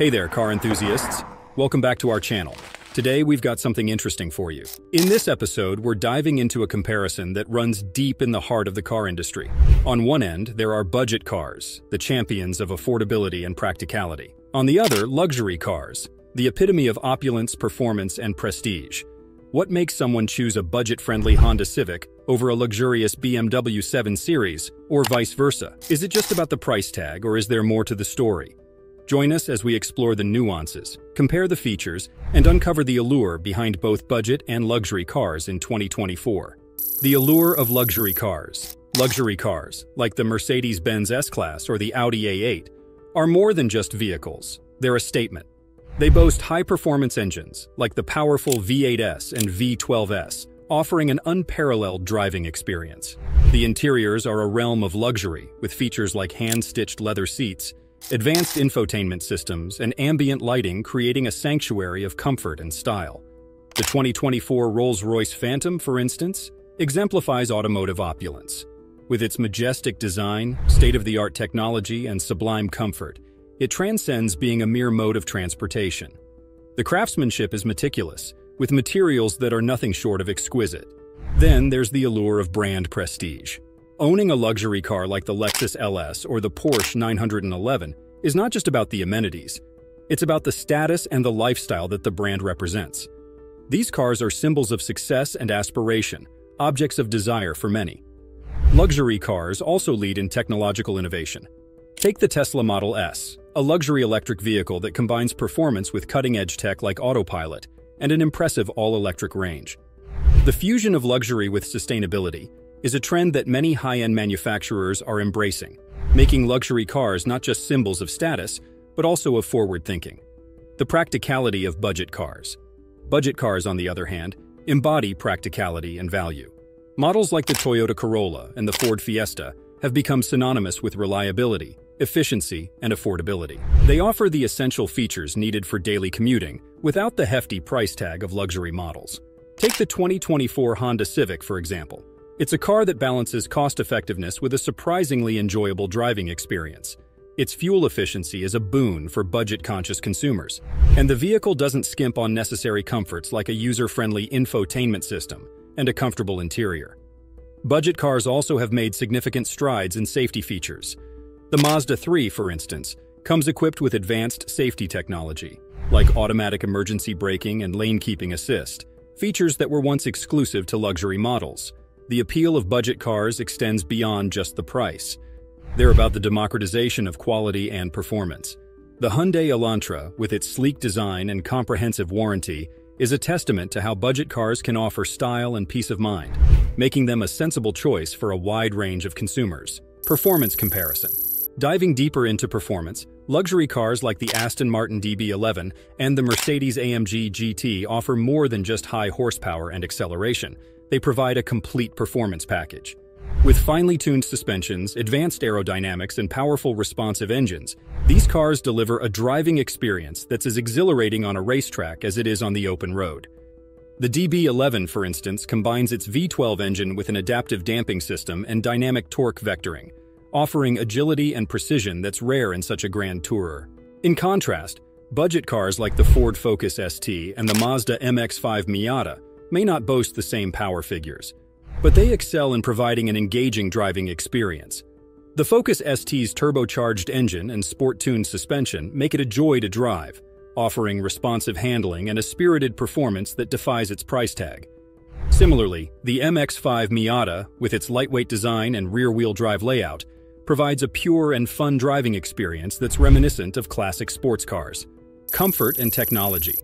Hey there, car enthusiasts. Welcome back to our channel. Today, we've got something interesting for you. In this episode, we're diving into a comparison that runs deep in the heart of the car industry. On one end, there are budget cars, the champions of affordability and practicality. On the other, luxury cars, the epitome of opulence, performance, and prestige. What makes someone choose a budget-friendly Honda Civic over a luxurious BMW 7 Series, or vice versa? Is it just about the price tag, or is there more to the story? Join us as we explore the nuances, compare the features, and uncover the allure behind both budget and luxury cars in 2024. The allure of luxury cars. Luxury cars, like the Mercedes-Benz S-Class or the Audi A8, are more than just vehicles. They're a statement. They boast high-performance engines, like the powerful V8S and V12S, offering an unparalleled driving experience. The interiors are a realm of luxury, with features like hand-stitched leather seats, advanced infotainment systems, and ambient lighting creating a sanctuary of comfort and style. The 2024 Rolls-Royce Phantom, for instance, exemplifies automotive opulence. With its majestic design, state-of-the-art technology, and sublime comfort, it transcends being a mere mode of transportation. The craftsmanship is meticulous, with materials that are nothing short of exquisite. Then there's the allure of brand prestige. Owning a luxury car like the Lexus LS or the Porsche 911 is not just about the amenities. It's about the status and the lifestyle that the brand represents. These cars are symbols of success and aspiration, objects of desire for many. Luxury cars also lead in technological innovation. Take the Tesla Model S, a luxury electric vehicle that combines performance with cutting-edge tech like autopilot and an impressive all-electric range. The fusion of luxury with sustainability is a trend that many high-end manufacturers are embracing, making luxury cars not just symbols of status, but also of forward thinking. The practicality of budget cars. Budget cars, on the other hand, embody practicality and value. Models like the Toyota Corolla and the Ford Fiesta have become synonymous with reliability, efficiency, and affordability. They offer the essential features needed for daily commuting without the hefty price tag of luxury models. Take the 2024 Honda Civic, for example. It's a car that balances cost-effectiveness with a surprisingly enjoyable driving experience. Its fuel efficiency is a boon for budget-conscious consumers, and the vehicle doesn't skimp on necessary comforts like a user-friendly infotainment system and a comfortable interior. Budget cars also have made significant strides in safety features. The Mazda 3, for instance, comes equipped with advanced safety technology, like automatic emergency braking and lane-keeping assist, features that were once exclusive to luxury models. The appeal of budget cars extends beyond just the price. They're about the democratization of quality and performance. The Hyundai Elantra, with its sleek design and comprehensive warranty, is a testament to how budget cars can offer style and peace of mind, making them a sensible choice for a wide range of consumers. Performance comparison. Diving deeper into performance, luxury cars like the Aston Martin DB11 and the Mercedes-AMG GT offer more than just high horsepower and acceleration. They provide a complete performance package. With finely tuned suspensions, advanced aerodynamics, and powerful responsive engines, these cars deliver a driving experience that's as exhilarating on a racetrack as it is on the open road. The DB11, for instance, combines its V12 engine with an adaptive damping system and dynamic torque vectoring, offering agility and precision that's rare in such a grand tourer. In contrast, budget cars like the Ford Focus ST and the Mazda MX-5 Miata may not boast the same power figures, but they excel in providing an engaging driving experience. The Focus ST's turbocharged engine and sport-tuned suspension make it a joy to drive, offering responsive handling and a spirited performance that defies its price tag. Similarly, the MX-5 Miata, with its lightweight design and rear-wheel drive layout, provides a pure and fun driving experience that's reminiscent of classic sports cars. Comfort and technology.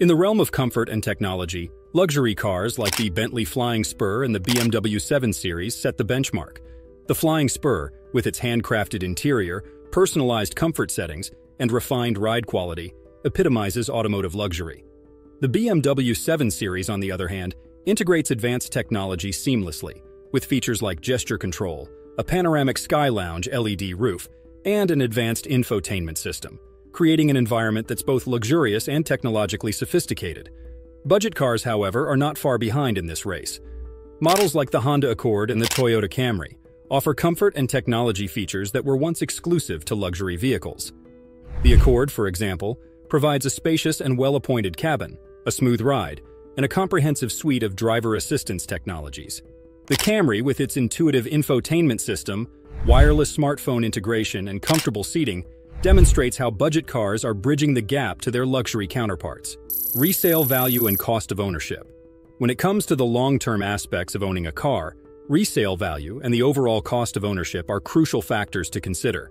In the realm of comfort and technology, Luxury cars like the Bentley Flying Spur and the BMW 7 Series set the benchmark. The Flying Spur, with its handcrafted interior, personalized comfort settings, and refined ride quality, epitomizes automotive luxury. The BMW 7 Series, on the other hand, integrates advanced technology seamlessly, with features like gesture control, a panoramic sky lounge LED roof, and an advanced infotainment system, creating an environment that's both luxurious and technologically sophisticated. Budget cars, however, are not far behind in this race. Models like the Honda Accord and the Toyota Camry offer comfort and technology features that were once exclusive to luxury vehicles. The Accord, for example, provides a spacious and well-appointed cabin, a smooth ride, and a comprehensive suite of driver assistance technologies. The Camry, with its intuitive infotainment system, wireless smartphone integration, and comfortable seating, demonstrates how budget cars are bridging the gap to their luxury counterparts. Resale value and cost of ownership. When it comes to the long-term aspects of owning a car, resale value and the overall cost of ownership are crucial factors to consider.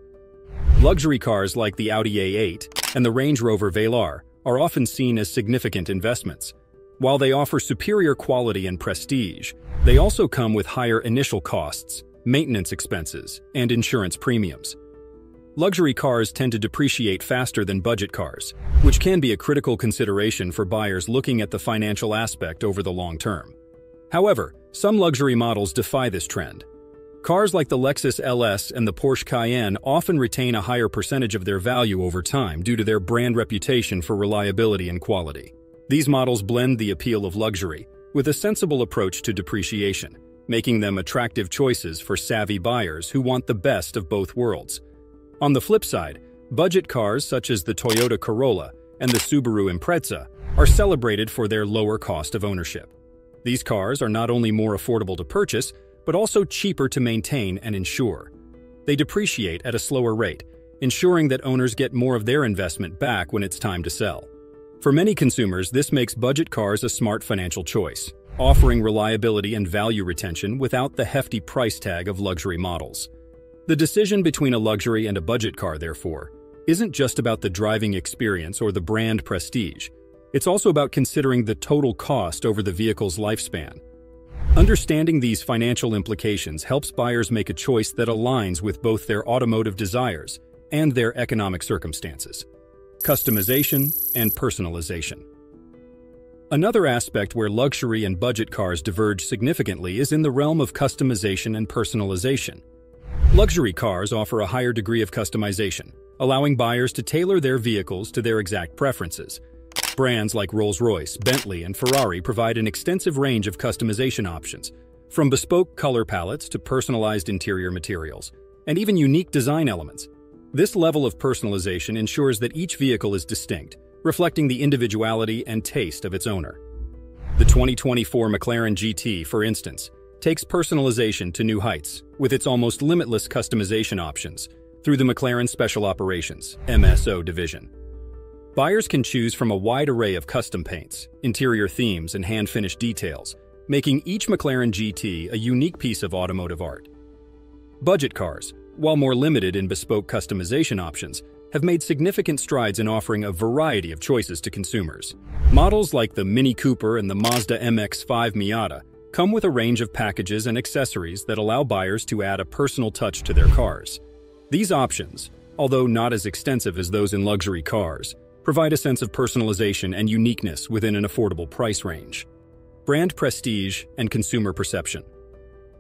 Luxury cars like the Audi A8 and the Range Rover Velar are often seen as significant investments. While they offer superior quality and prestige, they also come with higher initial costs, maintenance expenses, and insurance premiums. Luxury cars tend to depreciate faster than budget cars, which can be a critical consideration for buyers looking at the financial aspect over the long term. However, some luxury models defy this trend. Cars like the Lexus LS and the Porsche Cayenne often retain a higher percentage of their value over time due to their brand reputation for reliability and quality. These models blend the appeal of luxury with a sensible approach to depreciation, making them attractive choices for savvy buyers who want the best of both worlds. On the flip side, budget cars such as the Toyota Corolla and the Subaru Impreza are celebrated for their lower cost of ownership. These cars are not only more affordable to purchase, but also cheaper to maintain and insure. They depreciate at a slower rate, ensuring that owners get more of their investment back when it's time to sell. For many consumers, this makes budget cars a smart financial choice, offering reliability and value retention without the hefty price tag of luxury models. The decision between a luxury and a budget car, therefore, isn't just about the driving experience or the brand prestige. It's also about considering the total cost over the vehicle's lifespan. Understanding these financial implications helps buyers make a choice that aligns with both their automotive desires and their economic circumstances. Customization and personalization. Another aspect where luxury and budget cars diverge significantly is in the realm of customization and personalization. Luxury cars offer a higher degree of customization, allowing buyers to tailor their vehicles to their exact preferences. Brands like Rolls-Royce, Bentley, and Ferrari provide an extensive range of customization options, from bespoke color palettes to personalized interior materials, and even unique design elements. This level of personalization ensures that each vehicle is distinct, reflecting the individuality and taste of its owner. The 2024 McLaren GT, for instance, takes personalization to new heights with its almost limitless customization options through the McLaren Special Operations MSO division. Buyers can choose from a wide array of custom paints, interior themes, and hand-finished details, making each McLaren GT a unique piece of automotive art. Budget cars, while more limited in bespoke customization options, have made significant strides in offering a variety of choices to consumers. Models like the Mini Cooper and the Mazda MX-5 Miata come with a range of packages and accessories that allow buyers to add a personal touch to their cars. These options, although not as extensive as those in luxury cars, provide a sense of personalization and uniqueness within an affordable price range. Brand prestige and consumer perception.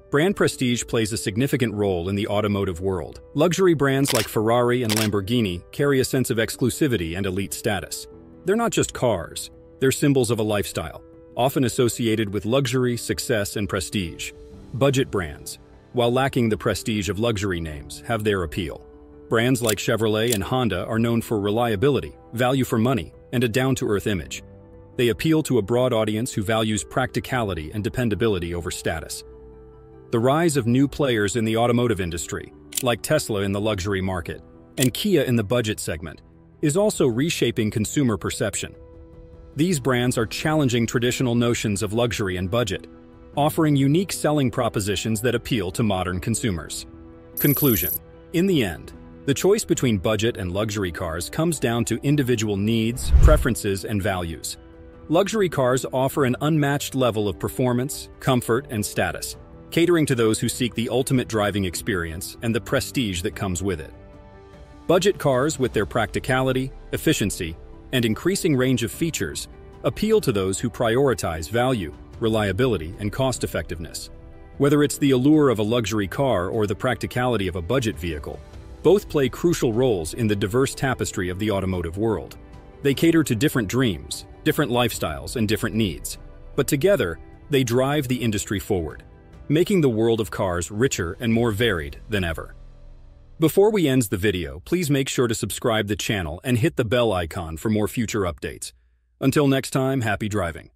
Brand prestige plays a significant role in the automotive world. Luxury brands like Ferrari and Lamborghini carry a sense of exclusivity and elite status. They're not just cars, they're symbols of a lifestyle, often associated with luxury, success, and prestige. Budget brands, while lacking the prestige of luxury names, have their appeal. Brands like Chevrolet and Honda are known for reliability, value for money, and a down-to-earth image. They appeal to a broad audience who values practicality and dependability over status. The rise of new players in the automotive industry, like Tesla in the luxury market and Kia in the budget segment, is also reshaping consumer perception. These brands are challenging traditional notions of luxury and budget, offering unique selling propositions that appeal to modern consumers. Conclusion In the end, the choice between budget and luxury cars comes down to individual needs, preferences, and values. Luxury cars offer an unmatched level of performance, comfort, and status, catering to those who seek the ultimate driving experience and the prestige that comes with it. Budget cars, with their practicality, efficiency, and increasing range of features appeal to those who prioritize value, reliability, and cost-effectiveness. Whether it's the allure of a luxury car or the practicality of a budget vehicle, both play crucial roles in the diverse tapestry of the automotive world. They cater to different dreams, different lifestyles, and different needs, but together, they drive the industry forward, making the world of cars richer and more varied than ever. Before we end the video, please make sure to subscribe the channel and hit the bell icon for more future updates. Until next time, happy driving.